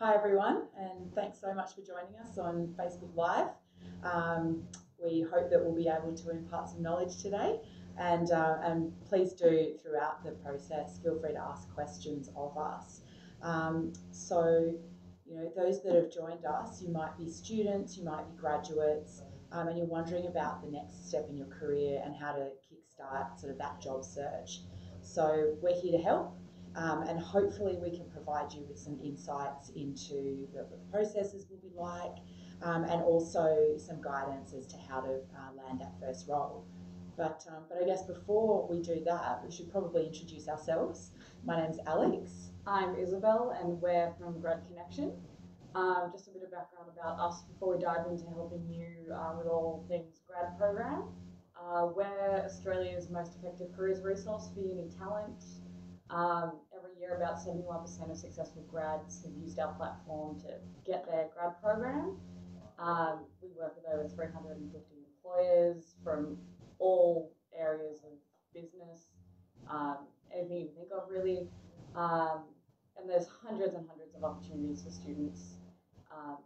Hi everyone, and thanks so much for joining us on Facebook Live. Um, we hope that we'll be able to impart some knowledge today, and uh, and please do throughout the process feel free to ask questions of us. Um, so, you know, those that have joined us, you might be students, you might be graduates, um, and you're wondering about the next step in your career and how to kickstart sort of that job search. So we're here to help. Um, and hopefully we can provide you with some insights into the, the processes will be like um, and also some guidance as to how to uh, land that first role. But, um, but I guess before we do that, we should probably introduce ourselves. My name's Alex. I'm Isabel and we're from Grad Connection. Um, just a bit of background about us before we dive into helping you uh, with all things grad program. Uh, we're Australia's most effective careers resource for uni talent. Um, year, about 71% of successful grads have used our platform to get their grad program. Um, we work with over 350 employers from all areas of business, um, anything you can think of, really. Um, and there's hundreds and hundreds of opportunities for students um,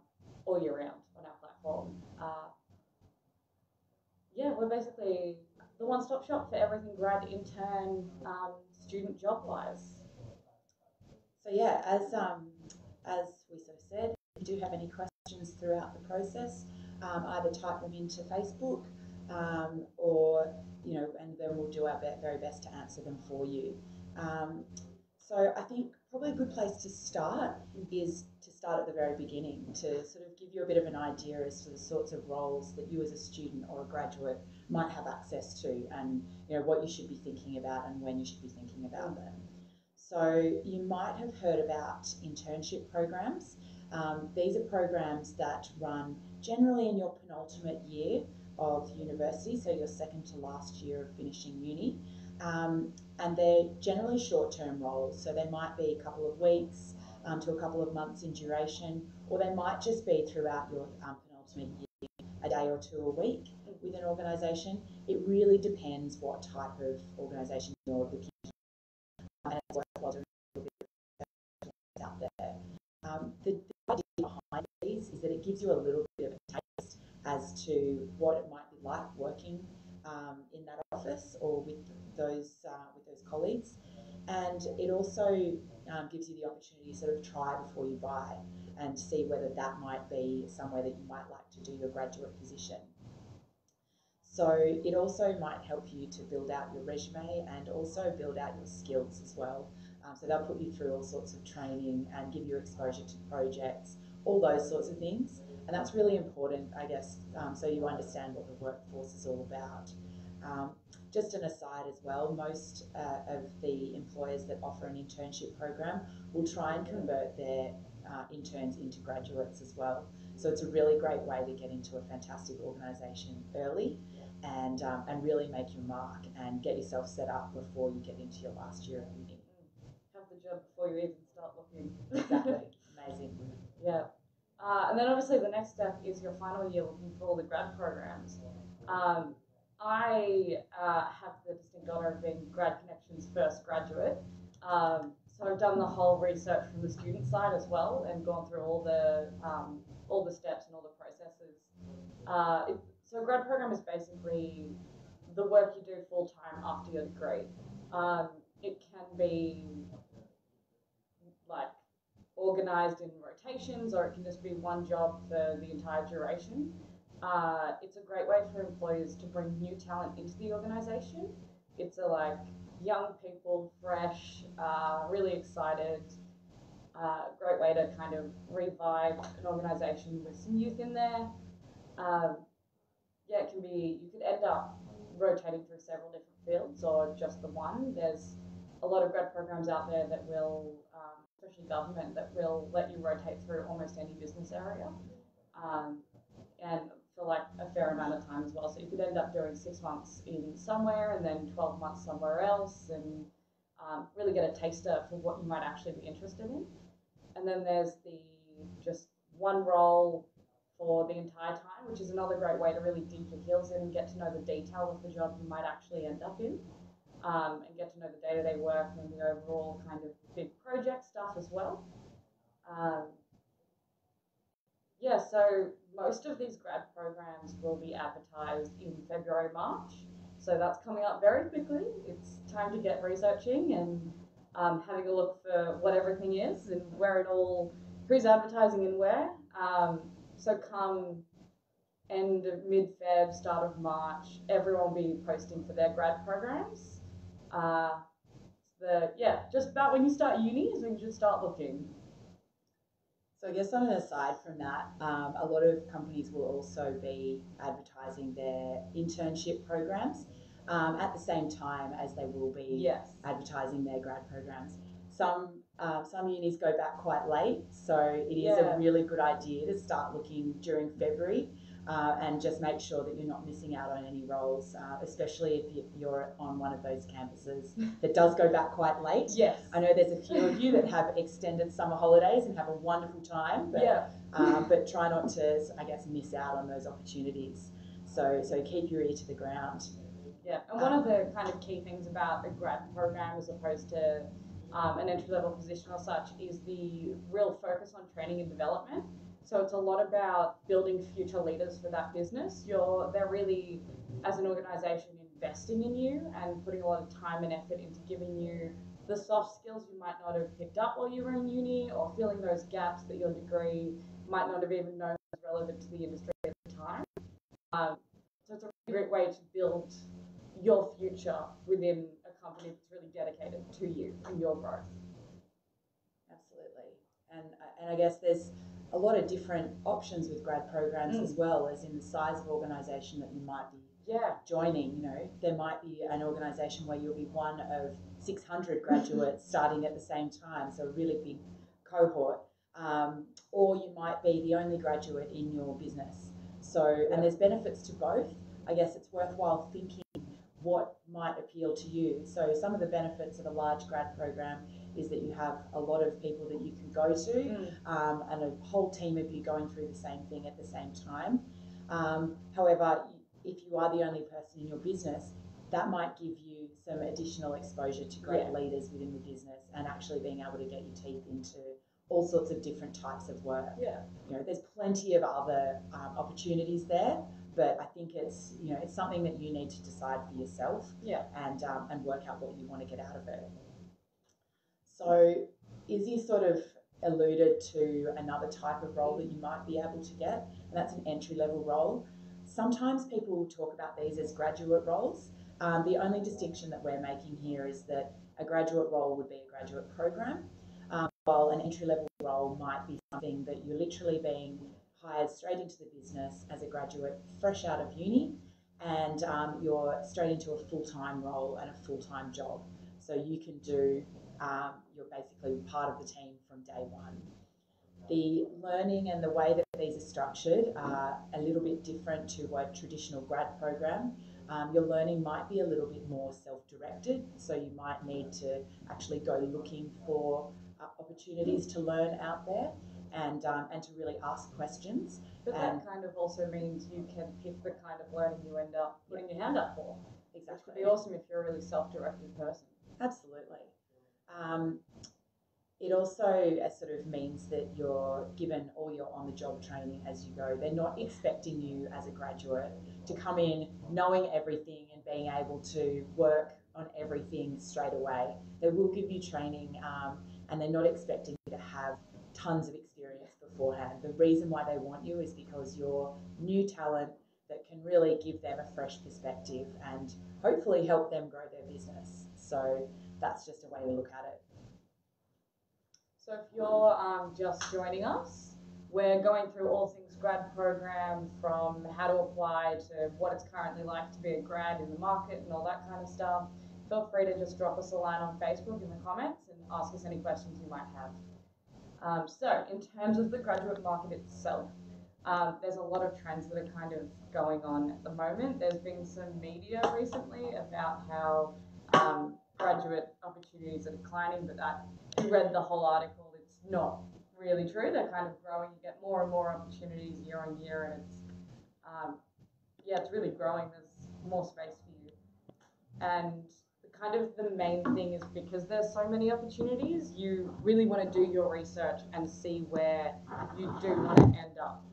all year round on our platform. Uh, yeah, we're basically the one-stop shop for everything grad, intern, um, student job wise. So yeah, as um, as we sort of said, if you do have any questions throughout the process, um, either type them into Facebook um, or you know, and then we'll do our very best to answer them for you. Um, so I think probably a good place to start is to start at the very beginning to sort of give you a bit of an idea as to the sorts of roles that you as a student or a graduate might have access to and you know what you should be thinking about and when you should be thinking about them. So you might have heard about internship programs. Um, these are programs that run generally in your penultimate year of university, so your second to last year of finishing uni. Um, and they're generally short term roles, so they might be a couple of weeks um, to a couple of months in duration, or they might just be throughout your um, penultimate year, a day or two a week with an organisation. It really depends what type of organisation you're looking out there. Um, the, the, idea behind these is that it gives you a little bit of a taste as to what it might be like working um, in that office or with those uh, with those colleagues, and it also um, gives you the opportunity to sort of try before you buy and see whether that might be somewhere that you might like to do your graduate position. So it also might help you to build out your resume and also build out your skills as well. Um, so they'll put you through all sorts of training and give you exposure to projects, all those sorts of things. And that's really important, I guess, um, so you understand what the workforce is all about. Um, just an aside as well, most uh, of the employers that offer an internship program will try and convert their uh, interns into graduates as well. So it's a really great way to get into a fantastic organisation early and, um, and really make your mark and get yourself set up before you get into your last year of the job before you even start looking. Exactly. Amazing. Yeah. Uh, and then obviously the next step is your final year looking for all the grad programs. Um, I uh, have the distinct honour of being Grad Connection's first graduate. Um, so I've done the whole research from the student side as well and gone through all the um, all the steps and all the processes. Uh, it, so a grad program is basically the work you do full time after your degree. Um, it can be organized in rotations or it can just be one job for the entire duration. Uh, it's a great way for employers to bring new talent into the organization. It's a like young people, fresh, uh, really excited, uh, great way to kind of revive an organization with some youth in there. Um, yeah, it can be, you could end up rotating through several different fields or just the one. There's a lot of grad programs out there that will, um, especially government, that will let you rotate through almost any business area. Um, and for like a fair amount of time as well. So you could end up doing six months in somewhere and then 12 months somewhere else and um, really get a taster for what you might actually be interested in. And then there's the just one role for the entire time, which is another great way to really dig your heels in and get to know the detail of the job you might actually end up in. Um, and get to know the day to day work and the overall kind of big project stuff as well. Um, so most of these grad programs will be advertised in February, March. So that's coming up very quickly. It's time to get researching and um, having a look for what everything is and where it all, who's advertising and where. Um, so come end of mid Feb, start of March, everyone will be posting for their grad programs. Uh, the yeah, just about when you start uni is when you should start looking. So I guess on an aside from that, um, a lot of companies will also be advertising their internship programs um, at the same time as they will be Yes. advertising their grad programs. Some um, some unis go back quite late, so it is Yeah. a really good idea to start looking during February uh, and just make sure that you're not missing out on any roles, uh, especially if you- you're on one of those campuses that does go back quite late. Yes. I know there's a few of you that have extended summer holidays and have a wonderful time, but Yeah. um, but try not to, I guess, miss out on those opportunities. So so keep your ear to the ground. Yeah, and one of the kind of key things about a grad program as opposed to um, an entry level position or such is the real focus on training and development. So it's a lot about building future leaders for that business. You're they're really, as an organisation, investing in you and putting a lot of time and effort into giving you the soft skills you might not have picked up while you were in uni, or filling those gaps that your degree might not have even known was relevant to the industry at the time. Um, so it's a really great way to build your future within a company that's really dedicated to you and your growth. Absolutely. And, and I guess there's a lot of different options with grad programs Mm. as well as in the size of organisation that you might be Yeah, joining. You know, there might be an organisation where you'll be one of 600 graduates starting at the same time, so a really big cohort. Um, or you might be the only graduate in your business. So, and there's benefits to both. I guess it's worthwhile thinking what might appeal to you. So, some of the benefits of a large grad program is that you have a lot of people that you can go to Mm. um, and a whole team of you going through the same thing at the same time. Um, however, if you are the only person in your business, that might give you some additional exposure to great Yeah. leaders within the business and actually being able to get your teeth into all sorts of different types of work. yeah, You know, there's plenty of other um, opportunities there, but I think it's you know it's something that you need to decide for yourself yeah. and um, and work out what you want to get out of it. So, Izzy sort of alluded to another type of role that you might be able to get, and that's an entry level role. Sometimes people talk about these as graduate roles. Um, the only distinction that we're making here is that a graduate role would be a graduate program, um, while an entry level role might be something that you're literally being hired straight into the business as a graduate fresh out of uni and um, you're straight into a full time role and a full time job. So you can do, um, you're basically part of the team from day one. The learning and the way that these are structured are a little bit different to a traditional grad program. Um, your learning might be a little bit more self directed, so you might need to actually go looking for uh, opportunities to learn out there and, um, and to really ask questions. But And- that kind of also means you can pick the kind of learning you end up putting your hand up for, which Exactly. be awesome if you're a really self-directed person. Absolutely. Um, it also uh, sort of means that you're given all your on the job training as you go. They're not expecting you as a graduate to come in knowing everything and being able to work on everything straight away. They will give you training um, and they're not expecting you to have tons of experience beforehand. The reason why they want you is because you're new talent that can really give them a fresh perspective and hopefully help them grow their business. So that's just a way to look at it. So if you're um, just joining us, we're going through all things grad program from how to apply to what it's currently like to be a grad in the market and all that kind of stuff. Feel free to just drop us a line on Facebook in the comments and ask us any questions you might have. Um, so in terms of the graduate market itself, um, there's a lot of trends that are kind of going on at the moment. There's been some media recently about how um, graduate opportunities are declining, but that you read the whole article, it's not really true. They're kind of growing. You get more and more opportunities year on year, and it's um, yeah, it's really growing. There's more space for you, and kind of the main thing is because there's so many opportunities, you really want to do your research and see where you do want to end up.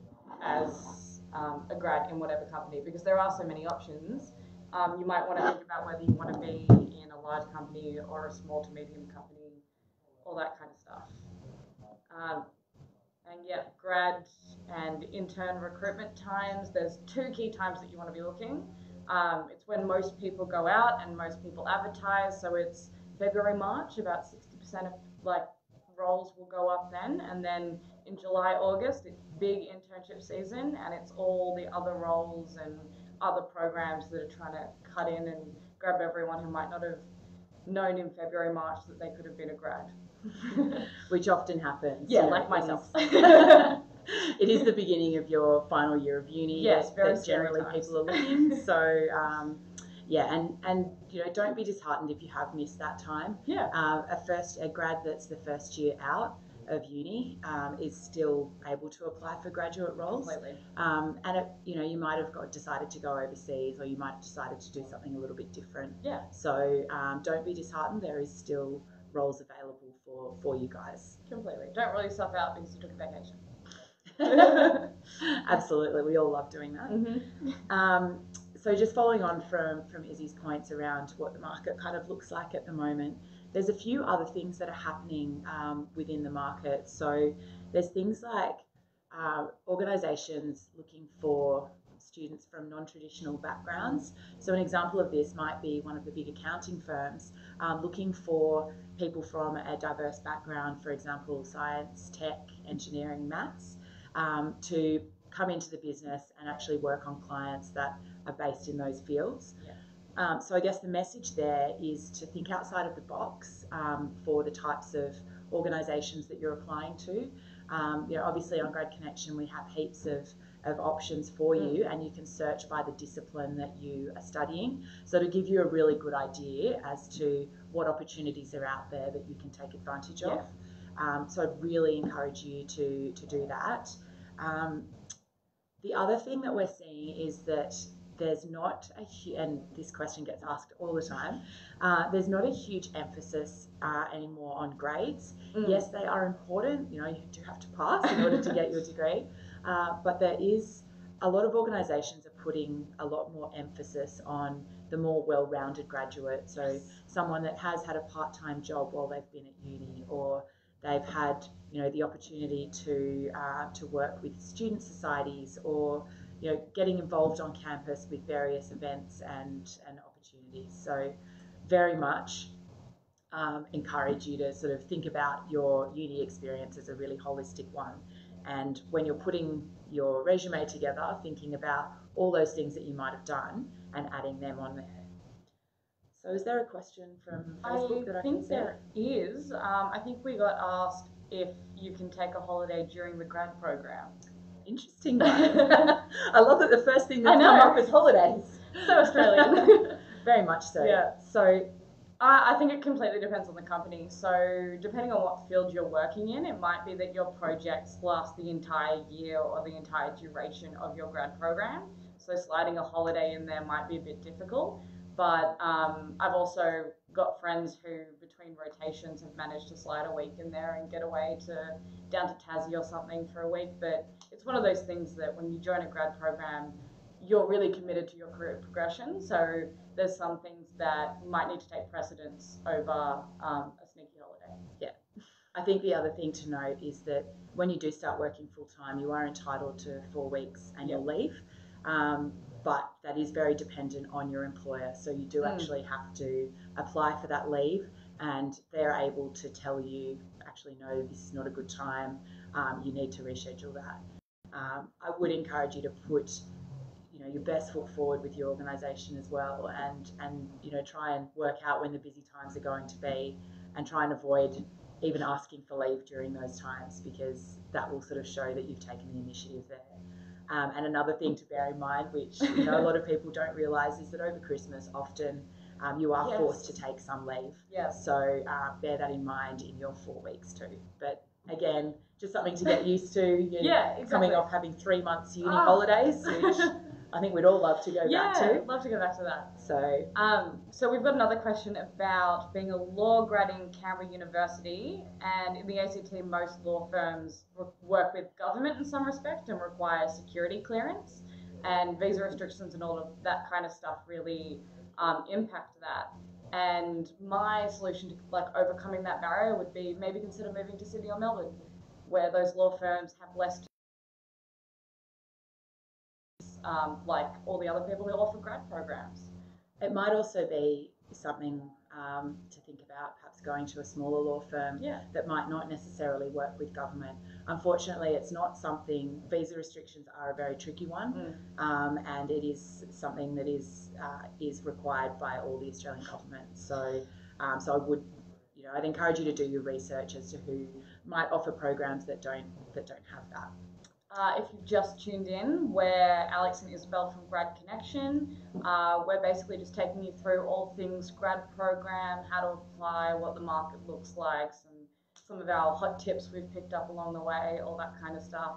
as um, a grad in whatever company because there are so many options. Um, you might want to think about whether you want to be in large company or a small to medium company, all that kind of stuff. Um, and yeah, grad and intern recruitment times. There's two key times that you want to be looking. Um, it's when most people go out and most people advertise. So it's February, March. About 60% of like roles will go up then, and then in July, August, it's big internship season, and it's all the other roles and other programs that are trying to cut in and grab everyone who might not have known in February, March that they could have been a grad. which often happens. Yeah, like myself. it is the beginning of your final year of uni. Yes, that, very generally times. people are looking. so um, yeah, and and you know don't be disheartened if you have missed that time. Yeah. Um, a first a grad that's the first year out of uni um, is still able to apply for graduate roles. Completely. Um, and it, you know you might have got decided to go overseas, or you might have decided to do something a little bit different. Yeah. So um, don't be disheartened. There is still roles available for for you guys. Completely. Don't rule yourself out because you took a vacation. Absolutely, we all love doing that. Mm-hmm. Um, so just following on from from Izzy's points around what the market kind of looks like at the moment, there's a few other things that are happening um, within the market. So there's things like uh, organisations looking for students from non-traditional backgrounds. So an example of this might be one of the big accounting firms um, looking for people from a diverse background, for example, science, tech, engineering, maths, um, to come into the business and actually work on clients that are based in those fields. Yeah. Um, so I guess the message there is to think outside of the box um, for the types of organisations that you're applying to. Um, you know, obviously on Grad Connection we have heaps of, of options for you, and you can search by the discipline that you are studying. So to give you a really good idea as to what opportunities are out there that you can take advantage of. Um, so I'd really encourage you to to do that. Um, the other thing that we're seeing is that there's not a hu- and this question gets asked all the time. Uh, there's not a huge emphasis uh, anymore on grades. Mm. Yes, they are important. You know, you do have to pass in order to get your degree, uh, but there is a lot of organisations are putting a lot more emphasis on the more well-rounded graduate. So someone that has had a part-time job while they've been at uni, or they've had you know the opportunity to uh, to work with student societies, or you know getting involved on campus with various events and and opportunities. So very much um, encourage you to sort of think about your uni experience as a really holistic one. And when you're putting your resume together, thinking about all those things that you might have done and adding them on there. So, is there a question from Facebook that I I can see? there is. Um, I think we got asked if you can take a holiday during the grad program. Interesting one. I love that the first thing I that's come up is holidays. So Australian. Very much so. Yeah. So, Uh, I think it completely depends on the company. So, depending on what field you're working in, it might be that your projects last the entire year or the entire duration of your grad program. So, sliding a holiday in there might be a bit difficult. But um, I've also got friends who, between rotations, have managed to slide a week in there and get away to down to Tassie or something for a week. But it's one of those things that when you join a grad program, you're really committed to your career progression. So there's some things that might need to take precedence over um, a sneaky holiday. Yeah. I think the other thing to note is that when you do start working full time, you are entitled to four weeks annual leave, um, but that is very dependent on your employer. So you do Mm. actually have to apply for that leave, and they're able to tell you, actually, no, this is not a good time. Um, you need to reschedule that. Um, I would encourage you to put you know your best foot forward with your organisation as well, and and you know try and work out when the busy times are going to be, and try and avoid even asking for leave during those times because that will sort of show that you've taken the initiative there. Um, and another thing to bear in mind, which you know a lot of people don't realise, is that over Christmas often um, you are Yes. forced to take some leave. Yes. So uh, bear that in mind in your four weeks too. But again, just something to get used to. You know, Yeah, exactly. Coming off having three months uni Ah. holidays, which I think we'd all love to go yeah, back to. love to go back to that. So Um, so we've got another question about being a law grad in Canberra University, and in the ACT, most law firms work with government in some respect and require security clearance, and visa restrictions and all of that kind of stuff really um, impact that. And my solution to like overcoming that barrier would be maybe consider moving to Sydney or Melbourne, where those law firms have less. Um, like all the other people who offer grad programs. it might also be something um, to think about, perhaps going to a smaller law firm Yeah. that might not necessarily work with government. Unfortunately, it's not something, visa restrictions are a very tricky one, Mm. um, and it is something that is uh, is required by all the Australian government. So, um, so I would, you know, I'd encourage you to do your research as to who might offer programs that don't that don't have that. Uh, if you've just tuned in, we're Alex and Isabel from Grad Connection. Uh, we're basically just taking you through all things grad program, how to apply, what the market looks like, some, some of our hot tips we've picked up along the way, all that kind of stuff.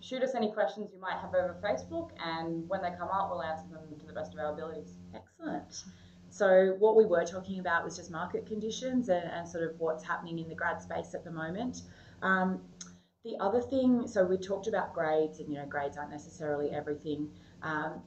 Shoot us any questions you might have over Facebook, and when they come up, we'll answer them to the best of our abilities. Excellent. So what we were talking about was just market conditions and, and sort of what's happening in the grad space at the moment. Um, the other thing, so we talked about grades, and you know, grades aren't necessarily everything. Um,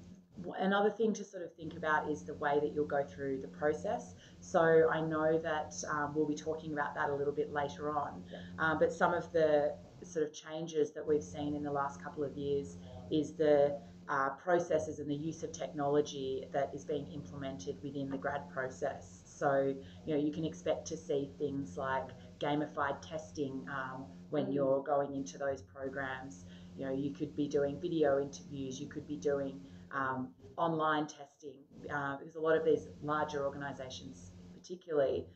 another thing to sort of think about is the way that you'll go through the process. So I know that um, we'll be talking about that a little bit later on, um, but some of the sort of changes that we've seen in the last couple of years is the uh, processes and the use of technology that is being implemented within the grad process. So, you know, you can expect to see things like gamified testing um, when Mm. you're going into those programs. You know, you could be doing video interviews, you could be doing um, online testing, uh, because a lot of these larger organisations, particularly,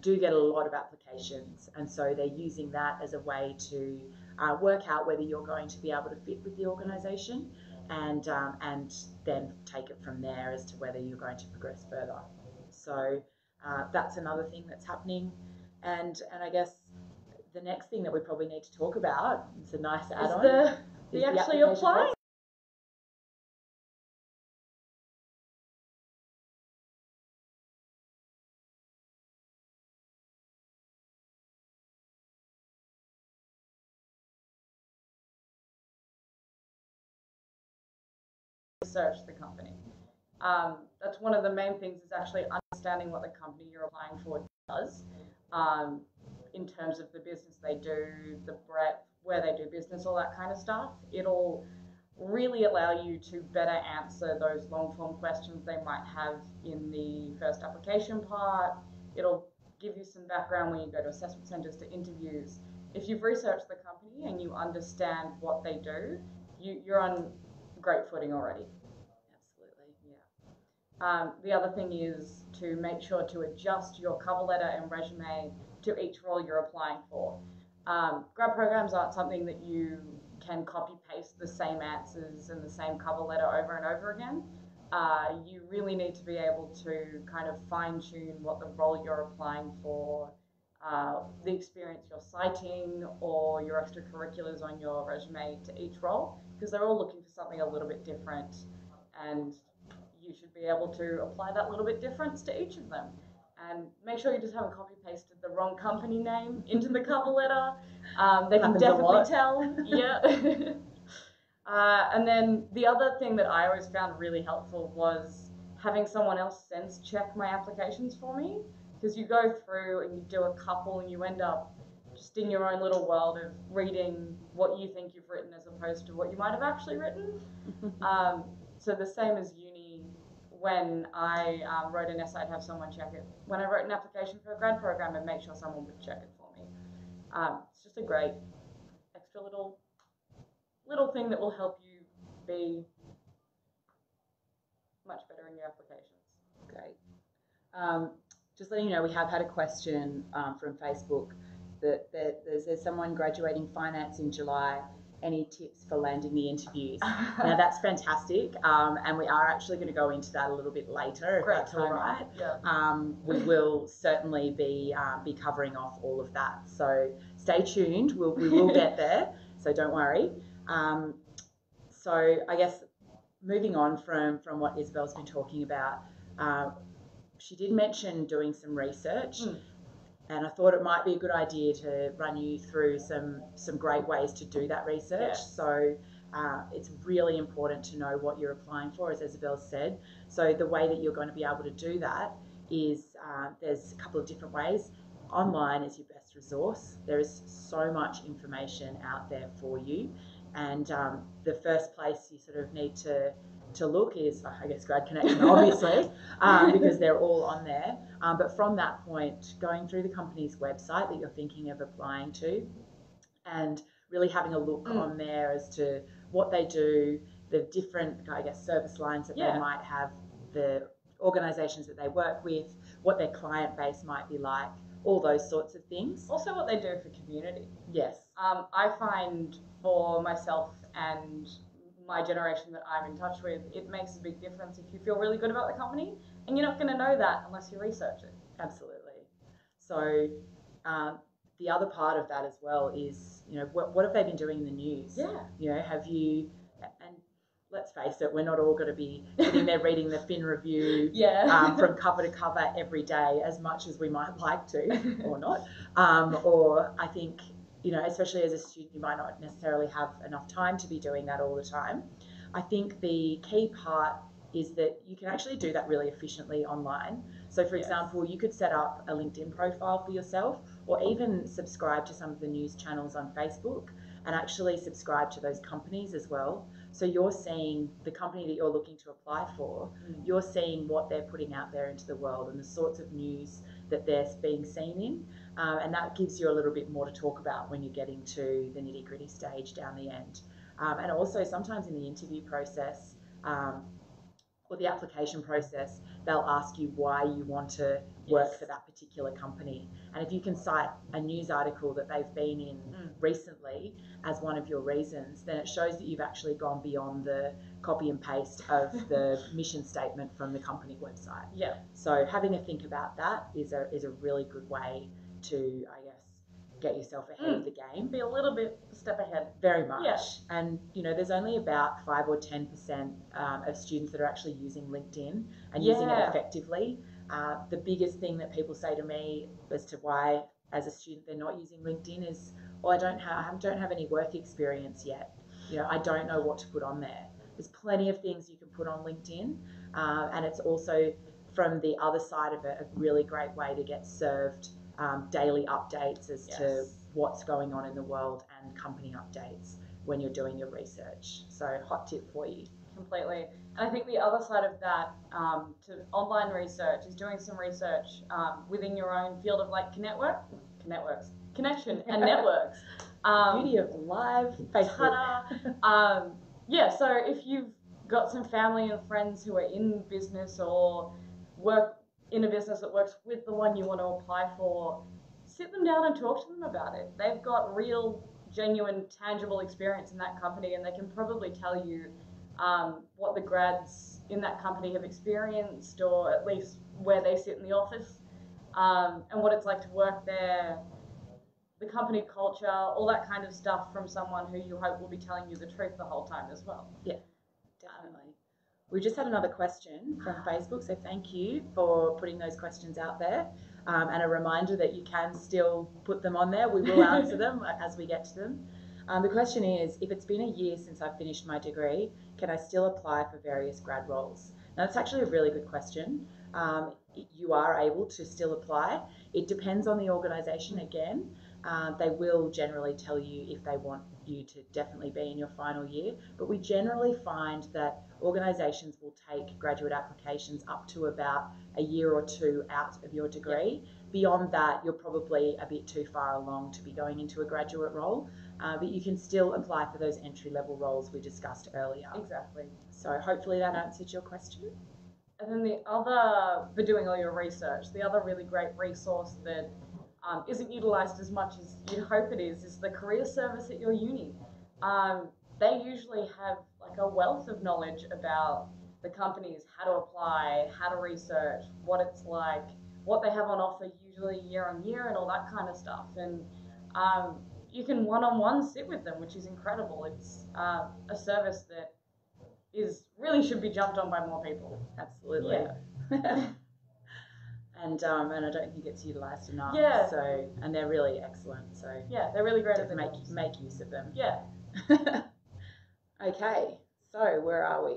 do get a lot of applications, and so they're using that as a way to uh, work out whether you're going to be able to fit with the organisation, and um, and then take it from there as to whether you're going to progress further. So uh, that's another thing that's happening, and and I guess the next thing that we probably need to talk about it's a nice add-on. the, is the actually applying? research the company. Um, that's one of the main things is actually understanding what the company you're applying for does um, in terms of the business they do, the breadth, where they do business, all that kind of stuff. It'll really allow you to better answer those long form questions they might have in the first application part. It'll give you some background when you go to assessment centres to interviews. If you've researched the company and you understand what they do, you, you're on great footing already. Absolutely. Yeah. Um, the other thing is to make sure to adjust your cover letter and resume to each role you're applying for. Um, grad programs aren't something that you can copy paste the same answers and the same cover letter over and over again. Uh, you really need to be able to kind of fine tune what the role you're applying for, uh, the experience you're citing, or your extracurriculars on your resume to each role, because they're all looking for something a little bit different, and you should be able to apply that little bit difference to each of them. And make sure you just haven't copy pasted the wrong company name into the cover letter. Um, they can definitely tell. Yeah. uh, and then the other thing that I always found really helpful was having someone else sense check my applications for me. Because you go through and you do a couple and you end up just in your own little world of reading what you think you've written as opposed to what you might have actually written. Um, so the same as uni, when I um, wrote an essay, I'd have someone check it. When I wrote an application for a grad program, I'd make sure someone would check it for me. Um, it's just a great extra little little thing that will help you be much better in your applications. Great. Um, just letting you know, we have had a question um, from Facebook that, that there's, there's someone graduating finance in July. Any tips for landing the interviews? now that's fantastic, um, and we are actually going to go into that a little bit later, if Great that's all right. Yeah. Um, we will certainly be um, be covering off all of that. So stay tuned. We'll, we will get there. So don't worry. Um, so I guess moving on from from what Isabel's been talking about, uh, she did mention doing some research. Mm. And I thought it might be a good idea to run you through some some great ways to do that research. Yeah. So uh, it's really important to know what you're applying for, as Isabel said. So the way that you're going to be able to do that is uh, there's a couple of different ways. Online is your best resource. There is so much information out there for you, and um, the first place you sort of need to to look is, I guess, Grad Connection, obviously, um, because they're all on there. Um, but from that point, going through the company's website that you're thinking of applying to, and really having a look Mm. on there as to what they do, the different, I guess, service lines that Yeah. they might have, the organisations that they work with, what their client base might be like, all those sorts of things. Also, what they do for community. Yes. Um, I find for myself and my generation that I'm in touch with, it makes a big difference if you feel really good about the company, and you're not going to know that unless you research it. Absolutely. So um, the other part of that as well is, you know, what, what have they been doing in the news? Yeah. You know, have you, and let's face it, we're not all going to be sitting there reading the Fin Review Yeah. um, from cover to cover every day as much as we might like to or not. Um, or I think, you know, especially as a student, you might not necessarily have enough time to be doing that all the time. I think the key part is that you can actually do that really efficiently online. So, for Yes. example, you could set up a LinkedIn profile for yourself or even subscribe to some of the news channels on Facebook and actually subscribe to those companies as well. So, you're seeing the company that you're looking to apply for Mm. you're seeing what they're putting out there into the world and the sorts of news that they're being seen in. Um, and that gives you a little bit more to talk about when you're getting to the nitty gritty stage down the end. Um, and also, sometimes in the interview process um, or the application process, they'll ask you why you want to work Yes. for that particular company. And if you can cite a news article that they've been in Mm. recently as one of your reasons, then it shows that you've actually gone beyond the copy and paste of the mission statement from the company website. Yeah. So having a think about that is a is a really good way to, I guess, get yourself ahead of Mm. the game. Be a little bit step ahead. Very much. Yeah. And you know, there's only about five or ten percent um, of students that are actually using LinkedIn and using it effectively. Uh, the biggest thing that people say to me as to why, as a student, they're not using LinkedIn is, "Well, I don't have, I don't have any work experience yet. You know, I don't know what to put on there." There's plenty of things you can put on LinkedIn, uh, and it's also from the other side of it a really great way to get served um, daily updates as to what's going on in the world and company updates when you're doing your research. So, hot tip for you. completely. And I think the other side of that um, to online research is doing some research um, within your own field of like network, networks, connection, and networks. Um, Beauty of live Facebook. um, yeah, so if you've got some family and friends who are in business or work in a business that works with the one you want to apply for, sit them down and talk to them about it. They've got real, genuine, tangible experience in that company, and they can probably tell you um, what the grads in that company have experienced, or at least where they sit in the office, um, and what it's like to work there, the company culture, all that kind of stuff from someone who you hope will be telling you the truth the whole time as well. Definitely. We just had another question from Facebook, so thank you for putting those questions out there. Um, and a reminder that you can still put them on there. We will answer them as we get to them. Um, the question is if it's been a year since I finished my degree, can I still apply for various grad roles? Now, that's actually a really good question. Um, you are able to still apply. It depends on the organisation again. Uh, they will generally tell you if they want you to definitely be in your final year, but we generally find that organisations will take graduate applications up to about a year or two out of your degree. Beyond that, you're probably a bit too far along to be going into a graduate role, uh, but you can still apply for those entry level roles we discussed earlier. Exactly. So hopefully that answered your question. And then the other, for doing all your research, the other really great resource that um, isn't utilised as much as you'd hope it is, is the career service at your uni. Um, they usually have like a wealth of knowledge about the companies, how to apply, how to research, what it's like, what they have on offer usually year on year, and all that kind of stuff. And um, you can one on one sit with them, which is incredible. It's uh, a service that is really should be jumped on by more people. Absolutely. and um, and I don't think it's utilised enough. Yeah. So and they're really excellent. So Yeah, they're really great their make make use of them. Yeah. okay. So where are we?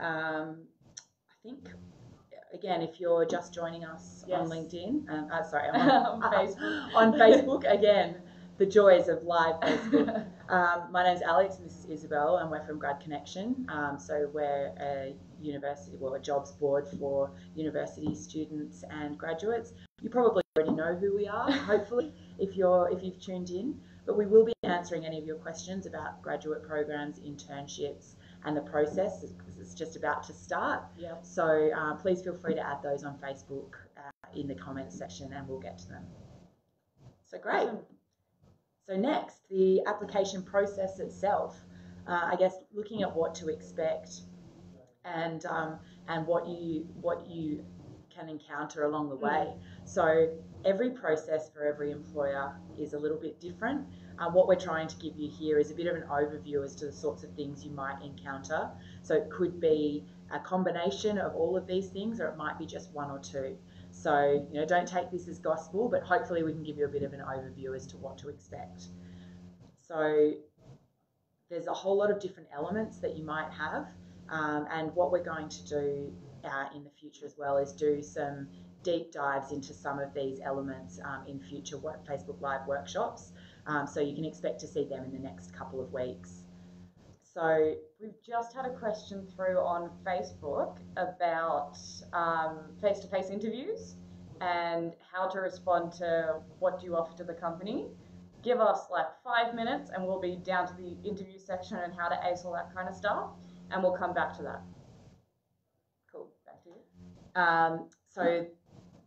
Um, I think again, if you're just joining us on LinkedIn, um, uh, sorry, on, On Facebook. on Facebook again, the joys of live Facebook. Um, my name's Alex and this is Isabel, and we're from Grad Connection. Um, so we're a university, well, a jobs board for university students and graduates. You probably already know who we are, hopefully, if you're if you've tuned in. But we will be answering any of your questions about graduate programs, internships, and the process because it's just about to start. Yeah. So uh, please feel free to add those on Facebook uh, in the comments section, and we'll get to them. So great. Awesome. So next, the application process itself. Uh, I guess looking at what to expect and um, and what you what you can encounter along the way. So every process for every employer is a little bit different. Uh, what we're trying to give you here is a bit of an overview as to the sorts of things you might encounter. So it could be a combination of all of these things, or it might be just one or two. So, you know, don't take this as gospel, but hopefully we can give you a bit of an overview as to what to expect. So, there's a whole lot of different elements that you might have, um, and what we're going to do uh, in the future as well is do some deep dives into some of these elements um, in future work, Facebook Live workshops. Um, so, you can expect to see them in the next couple of weeks. So, We've just had a question through on Facebook about um, face-to-face interviews and how to respond to what do you offer to the company. Give us like five minutes and we'll be down to the interview section and how to ace all that kind of stuff and we'll come back to that. Cool. Back to you. Um, so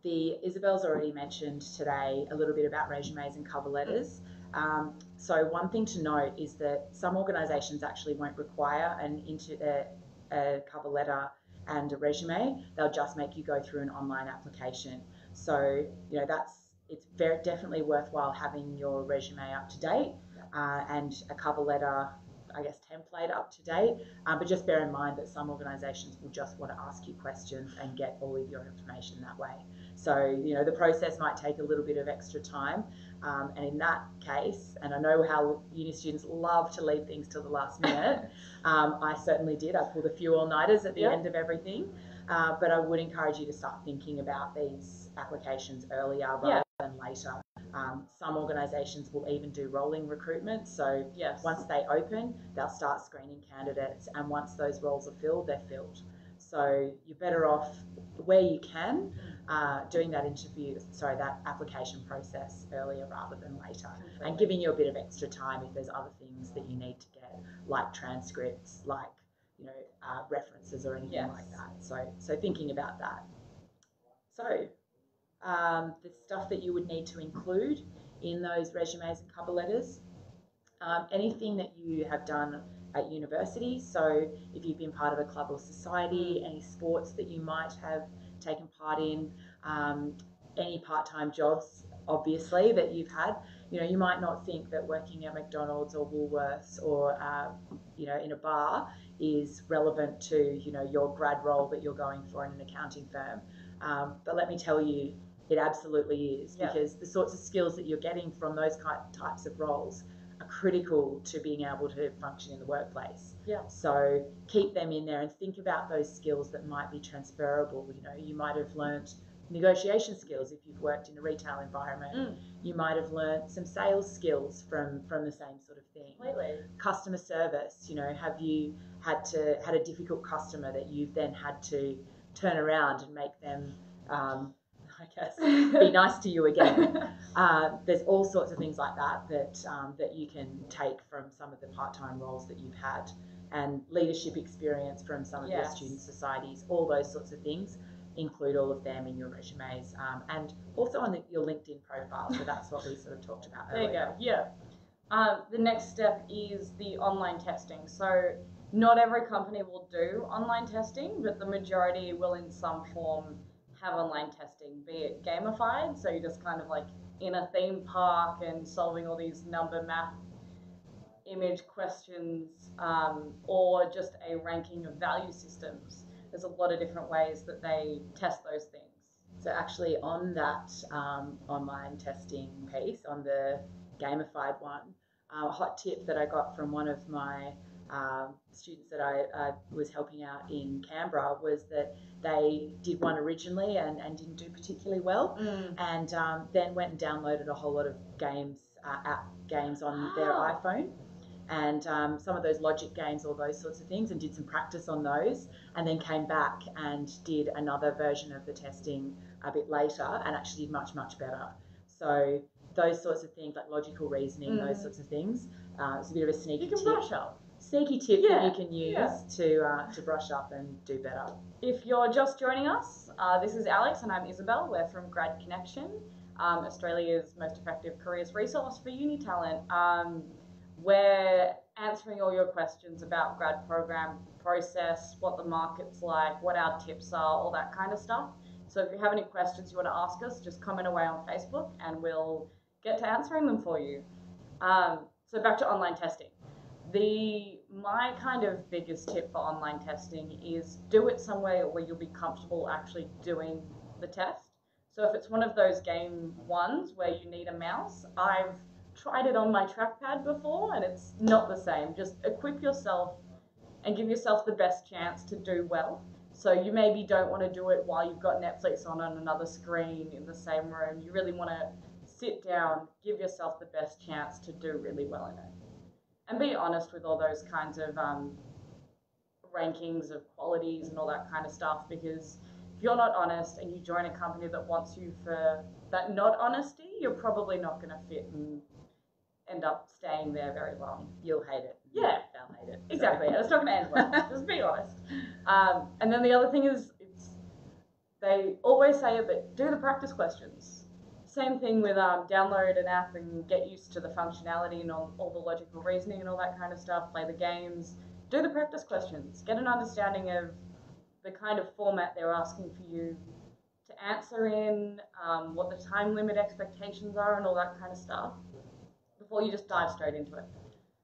the Isabel's already mentioned today a little bit about resumes and cover letters. Um, so one thing to note is that some organisations actually won't require an into a, a cover letter and a resume. They'll just make you go through an online application. So you know that's it's very definitely worthwhile having your resume up to date uh, and a cover letter. I guess template up to date, um, but just bear in mind that some organisations will just want to ask you questions and get all of your information that way. So, you know, the process might take a little bit of extra time. Um, and in that case, and I know how uni students love to leave things till the last minute, um, I certainly did. I pulled a few all nighters at the Yeah. end of everything. Uh, but I would encourage you to start thinking about these applications earlier rather Yeah. than later. Um, some organisations will even do rolling recruitment. So, Yes. once they open, they'll start screening candidates, and once those roles are filled, they're filled. So you're better off where you can uh, doing that interview, sorry, that application process earlier rather than later, and giving you a bit of extra time if there's other things that you need to get, like transcripts, like you know uh, references or anything Yes. like that. So so thinking about that. So um, the stuff that you would need to include in those resumes and cover letters. Um, anything that you have done at university. So, if you've been part of a club or society, any sports that you might have taken part in, um, any part time jobs, obviously, that you've had. You know, you might not think that working at McDonald's or Woolworths or, uh, you know, in a bar is relevant to, you know, your grad role that you're going for in an accounting firm. Um, but let me tell you, it absolutely is Yeah. because the sorts of skills that you're getting from those types of roles are critical to being able to function in the workplace. Yeah. So keep them in there and think about those skills that might be transferable. You know, you might have learnt negotiation skills if you've worked in a retail environment. Mm. You might have learnt some sales skills from from the same sort of thing Completely. customer service you know have you had to had a difficult customer that you've then had to turn around and make them um, i guess be nice to you again uh, there's all sorts of things like that that um, that you can take from some of the part-time roles that you've had and leadership experience from some of your student societies all those sorts of things include all of them in your resumes um, and also on the, your linkedin profile so that's what we sort of talked about There you go. Yeah. Um, the next step is the online testing. So not every company will do online testing, but the majority will in some form have online testing, be it gamified, so you're just kind of like in a theme park and solving all these number math image questions um, or just a ranking of value systems. There's a lot of different ways that they test those things. So actually, on that um, online testing piece, on the gamified one, uh, a hot tip that I got from one of my um, students that I uh, was helping out in Canberra was that they did one originally and, and didn't do particularly well, Mm. and um, then went and downloaded a whole lot of games, uh, app games on their iPhone. And um, some of those logic games, all those sorts of things, and did some practice on those, and then came back and did another version of the testing a bit later, and actually did much, much better. So those sorts of things, like logical reasoning, those Mhm. sorts of things, uh, it's a bit of a sneaky You can tip brush up. Sneaky tip Yeah, that you can use yeah. to uh, to brush up and do better. If you're just joining us, uh, this is Alex and I'm Isabel. We're from GradConnection, um, Australia's most effective careers resource for uni talent. Um, we're answering all your questions about grad program process, what the market's like, what our tips are, all that kind of stuff. So if you have any questions you want to ask us, just comment away on Facebook and we'll get to answering them for you. Um, so back to online testing. The my kind of biggest tip for online testing is do it somewhere where you'll be comfortable actually doing the test. So if it's one of those game ones where you need a mouse, I've tried it on my trackpad before and it's not the same. Just equip yourself and give yourself the best chance to do well. So you maybe don't want to do it while you've got Netflix on on another screen in the same room. You really want to sit down, give yourself the best chance to do really well in it and be honest with all those kinds of um, rankings of qualities and all that kind of stuff because if you're not honest and you join a company that wants you for that not honesty you're probably not going to fit and end up staying there very long You'll hate it. Yeah. they'll hate it. exactly and it's not going to end well just be honest um, and then the other thing is it's they always say it but do the practice questions same thing with um, download an app and get used to the functionality and all, all the logical reasoning and all that kind of stuff. Play the games, do the practice questions, get an understanding of the kind of format they're asking for you to answer in, um, what the time limit expectations are, and all that kind of stuff before you just dive straight into it.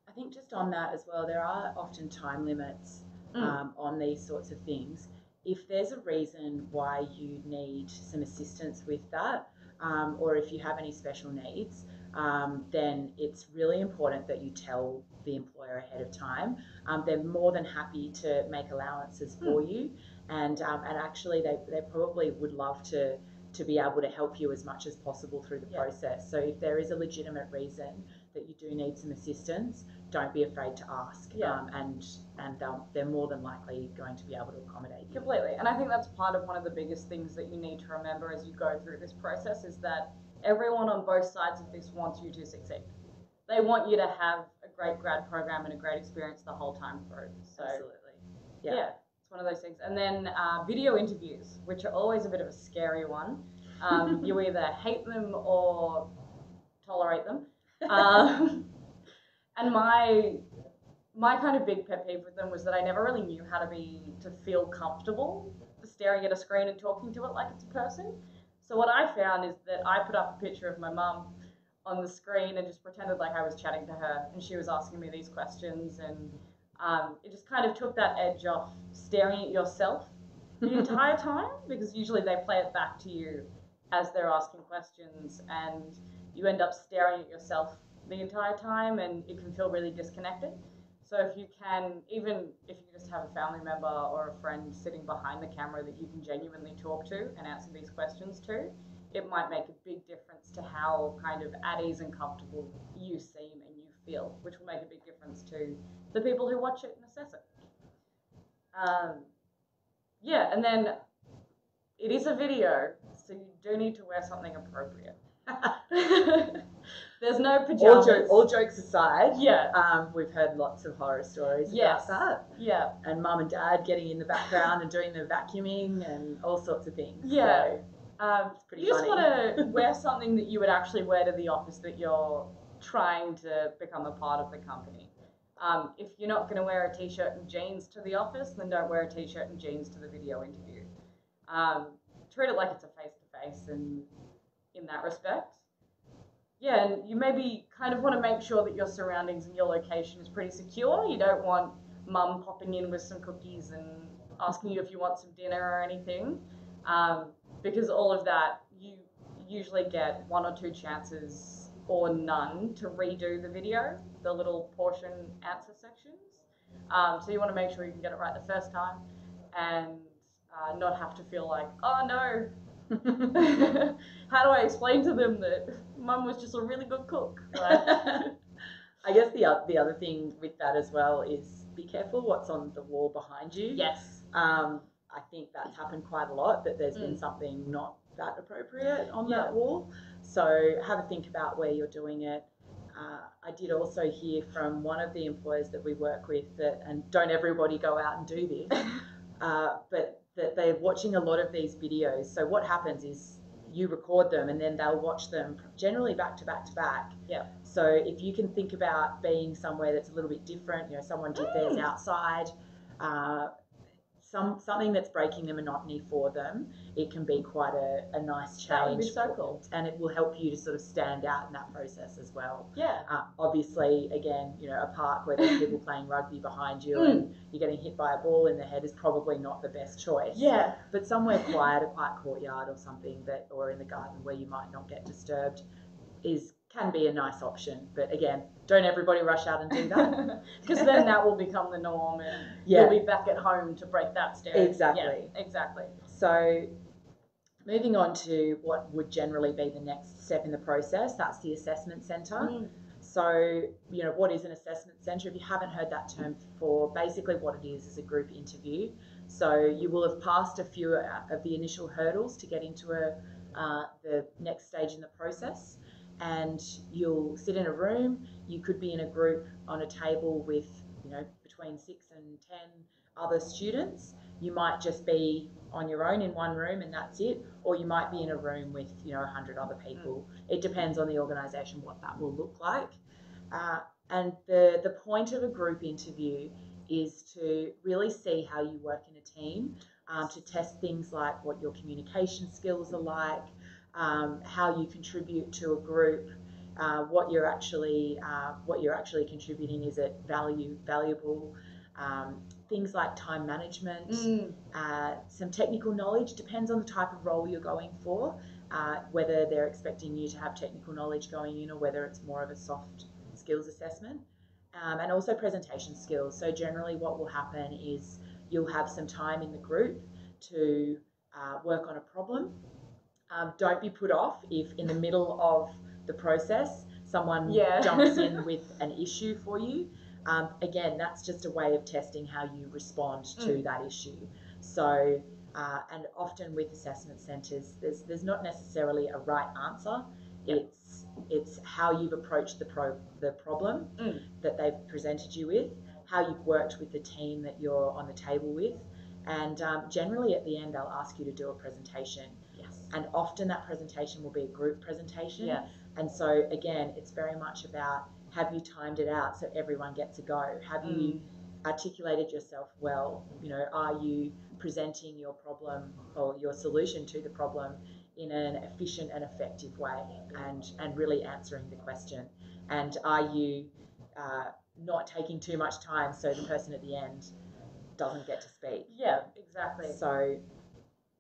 I think just on that as well, there are often time limits Mm. um, on these sorts of things. If there's a reason why you need some assistance with that, um, or if you have any special needs, um, then it's really important that you tell the employer ahead of time. Um, they're more than happy to make allowances for you, and um, and actually they, they probably would love to to be able to help you as much as possible through the Yeah. process. So if there is a legitimate reason that you do need some assistance, don't be afraid to ask. Yeah. Um, and and they'll, they're more than likely going to be able to accommodate you. Completely. And I think that's part of one of the biggest things that you need to remember as you go through this process is that everyone on both sides of this wants you to succeed. They want you to have a great grad program and a great experience the whole time through. So, Absolutely. yeah. Yeah. it's one of those things. And then uh, video interviews, which are always a bit of a scary one. Um, you either hate them or tolerate them. Um, and my my kind of big pet peeve with them was that I never really knew how to be to feel comfortable staring at a screen and talking to it like it's a person. So what I found is that I put up a picture of my mum on the screen and just pretended like I was chatting to her, and she was asking me these questions, and um, it just kind of took that edge off staring at yourself the entire time because usually they play it back to you as they're asking questions, and you end up staring at yourself the entire time, and it can feel really disconnected. So if you can, even if you just have a family member or a friend sitting behind the camera that you can genuinely talk to and answer these questions to, it might make a big difference to how kind of at ease and comfortable you seem and you feel, which will make a big difference to the people who watch it and assess it. Um, yeah, and then it is a video, so you do need to wear something appropriate. There's no all, pajamas. jo- all jokes aside, yeah, um, we've heard lots of horror stories Yes. about that. yeah. And mum and dad getting in the background and doing the vacuuming and all sorts of things. Yeah. So Um, it's pretty you just want to wear something that you would actually wear to the office that you're trying to become a part of the company. Um, if you're not going to wear a t-shirt and jeans to the office, then don't wear a t-shirt and jeans to the video interview. Um, treat it like it's a face-to-face, and in that respect, yeah, and you maybe kind of want to make sure that your surroundings and your location is pretty secure. You don't want mum popping in with some cookies and asking you if you want some dinner or anything, um, because all of that you usually get one or two chances or none to redo the video, the little portion answer sections. Um, so you want to make sure you can get it right the first time and uh, not have to feel like, oh no, how do I explain to them that mum was just a really good cook? Right? I guess the the other thing with that as well is be careful what's on the wall behind you. yes. Um, I think that's happened quite a lot that there's been Mm. something not that appropriate on Yeah. that wall. So have a think about where you're doing it. Uh, I did also hear from one of the employers that we work with that, and don't everybody go out and do this, uh, but that they're watching a lot of these videos. So what happens is you record them and then they'll watch them generally back to back to back. Yeah. So if you can think about being somewhere that's a little bit different, you know, someone did theirs Mm. outside, uh, some something that's breaking the monotony for them, it can be quite a, a nice change. That would be so cool. And it will help you to sort of stand out in that process as well. Yeah. Uh, obviously, again, you know, a park where there's people playing rugby behind you Mm. and you're getting hit by a ball in the head is probably not the best choice. Yeah. But somewhere quiet, a quiet courtyard or something that, or in the garden where you might not get disturbed, is can be a nice option. But again, don't everybody rush out and do that. Because then that will become the norm and Yeah. you'll be back at home to break that stereotype. Exactly. Yeah, exactly. So, moving on to what would generally be the next step in the process, that's the assessment centre. Mm. So, you know, what is an assessment centre? If you haven't heard that term before, basically what it is is a group interview. So, you will have passed a few of the initial hurdles to get into a, uh, the next stage in the process, and you'll sit in a room. You could be in a group on a table with, you know, between six and ten other students. You might just be on your own in one room and that's it, or you might be in a room with, you know, 100 other people. It depends on the organisation what that will look like. Uh, and the, the point of a group interview is to really see how you work in a team, um, to test things like what your communication skills are like, um, how you contribute to a group, uh, what you're actually uh, what you're actually contributing. Is it value valuable? Um, things like time management, Mm. uh, some technical knowledge depends on the type of role you're going for. Uh, whether they're expecting you to have technical knowledge going in, or whether it's more of a soft skills assessment, um, and also presentation skills. So generally, what will happen is you'll have some time in the group to uh, work on a problem. Um, don't be put off if in the middle of the process someone Yeah. jumps in with an issue for you. Um, again, that's just a way of testing how you respond to that issue. So, uh, and often with assessment centres, there's there's not necessarily a right answer. It's it's how you've approached the pro the problem Mm. that they've presented you with, how you've worked with the team that you're on the table with, and um, generally at the end they'll ask you to do a presentation. And often that presentation will be a group presentation. Yes. And so again, it's very much about have you timed it out so everyone gets a go? Have you Mm. articulated yourself well? You know, are you presenting your problem or your solution to the problem in an efficient and effective way and, and really answering the question? And are you uh, not taking too much time so the person at the end doesn't get to speak? Yeah, exactly. So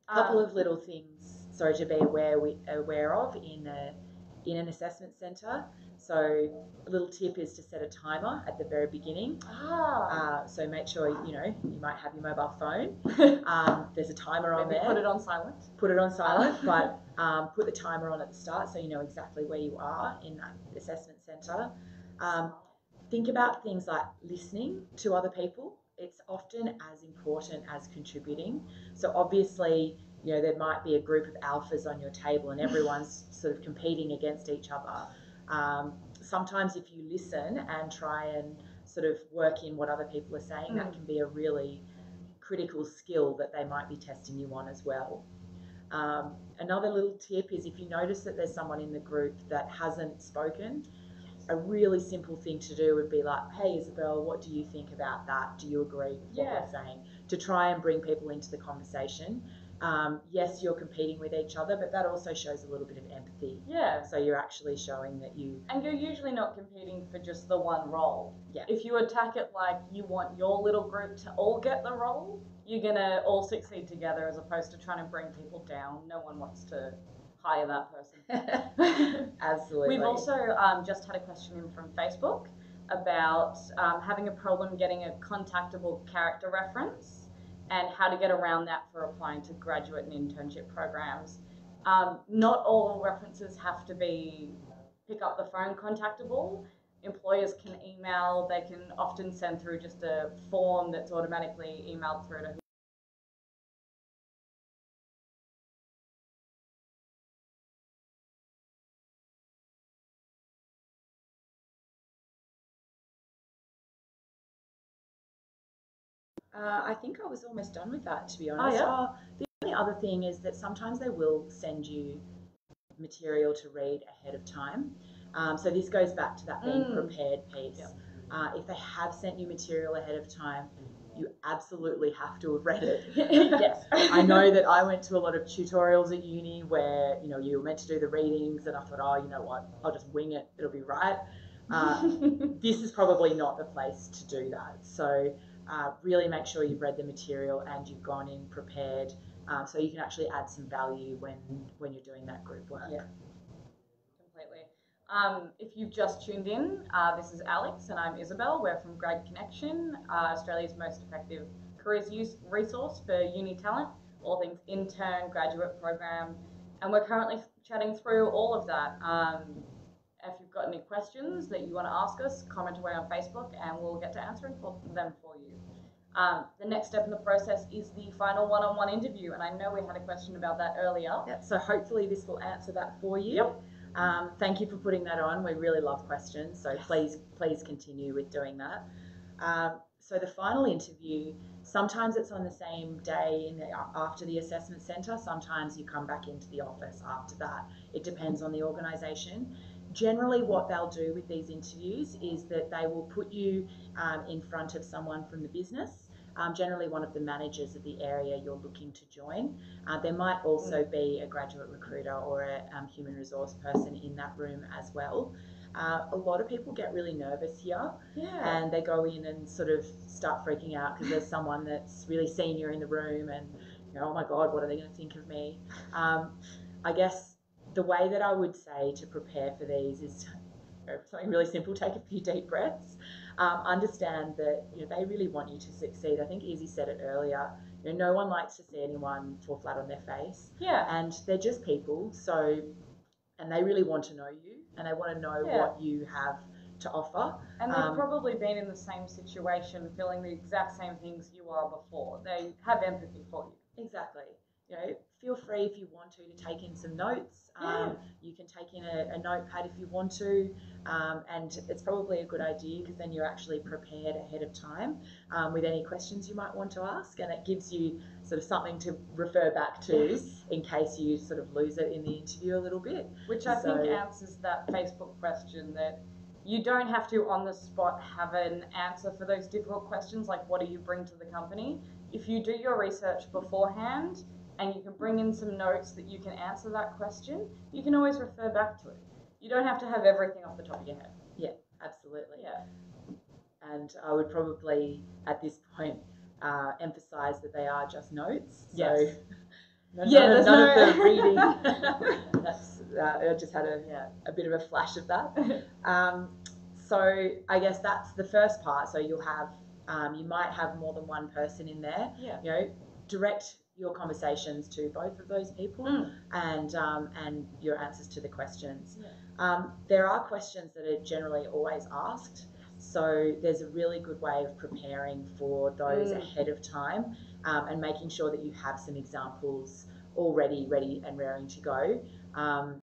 a couple Um, of little things, sorry, to be aware we, aware of in a, in an assessment centre. So a little tip is to set a timer at the very beginning. ah, Uh, so make sure you know you might have your mobile phone. Um, there's a timer on maybe there. put it on silent. Put it on silent, but um, put the timer on at the start so you know exactly where you are in that assessment centre. Um, think about things like listening to other people. It's often as important as contributing. So obviously, you know, there might be a group of alphas on your table and everyone's sort of competing against each other. Um, sometimes if you listen and try and sort of work in what other people are saying, that Mm. can be a really critical skill that they might be testing you on as well. Um, another little tip is if you notice that there's someone in the group that hasn't spoken, a really simple thing to do would be like, hey, Isabel, what do you think about that? Do you agree with what Yeah. we're saying? To try and bring people into the conversation. Um, yes, you're competing with each other, but that also shows a little bit of empathy. Yeah. So you're actually showing that you, And you're usually not competing for just the one role. Yeah. If you attack it like you want your little group to all get the role, you're gonna all succeed together as opposed to trying to bring people down. No one wants to hire that person. absolutely. We've also um, just had a question in from Facebook about um, having a problem getting a contactable character reference and how to get around that for applying to graduate and internship programs. Um, not all references have to be pick up the phone contactable. Employers can email, they can often send through just a form that's automatically emailed through to Uh, I think I was almost done with that, to be honest. yeah? Oh, the only other thing is that sometimes they will send you material to read ahead of time. Um, so this goes back to that being Mm. prepared piece. Yep. Uh, if they have sent you material ahead of time, you absolutely have to have read it. yes. I know that I went to a lot of tutorials at uni where you know you were meant to do the readings, and I thought, oh, you know what, I'll just wing it; it'll be right. Uh, this is probably not the place to do that. So uh, really make sure you've read the material and you've gone in prepared, um, so you can actually add some value when when you're doing that group work. Yeah. Completely. Um, if you've just tuned in, uh, this is Alex and I'm Isabel. We're from GradConnection, uh, Australia's most effective careers use resource for uni talent, all things intern, graduate program, and we're currently chatting through all of that. Um, if you've got any questions that you want to ask us, comment away on Facebook and we'll get to answering for them for you. Um, the next step in the process is the final one-on-one interview, and I know we had a question about that earlier. Yeah, so hopefully this will answer that for you. Yep. Um, thank you for putting that on. We really love questions, so please please continue with doing that. Um, so the final interview, sometimes it's on the same day in the, after the assessment centre. Sometimes you come back into the office after that. It depends on the organisation. Generally, what they'll do with these interviews is that they will put you um, in front of someone from the business. Um, generally, one of the managers of the area you're looking to join. Uh, there might also be a graduate recruiter or a um, human resource person in that room as well. Uh, a lot of people get really nervous here Yeah. and they go in and sort of start freaking out because there's someone that's really senior in the room and you know, oh my god, what are they going to think of me? Um, I guess the way that I would say to prepare for these is something really simple: take a few deep breaths. Um, understand that you know they really want you to succeed. I think Izzy said it earlier. You know, no one likes to see anyone fall flat on their face, yeah. and they're just people. So, and they really want to know you, and they want to know Yeah. what you have to offer. And they've Um, probably been in the same situation, feeling the exact same things you are before. They have empathy for you. Exactly. You know, feel free if you want to to take in some notes. Um, You can take in a, a notepad if you want to, um, and it's probably a good idea because then you're actually prepared ahead of time um, with any questions you might want to ask, and it gives you sort of something to refer back to Yes. in case you sort of lose it in the interview a little bit. Which I think answers that Facebook question that you don't have to on the spot have an answer for those difficult questions like what do you bring to the company. If you do your research beforehand and you can bring in some notes that you can answer that question, you can always refer back to it. You don't have to have everything off the top of your head. Yeah, absolutely. Yeah. And I would probably at this point uh, emphasize that they are just notes. So Yes. none, Yeah, none, of, there's of no- the reading. That's, uh, I just had a, Yeah. a bit of a flash of that. Um, so I guess that's the first part. So you'll have, um, you might have more than one person in there. Yeah. You know, direct your conversations to both of those people Mm. and um, and your answers to the questions. Yeah. Um, there are questions that are generally always asked. So there's a really good way of preparing for those Mm. ahead of time um, and making sure that you have some examples already ready and raring to go. Um,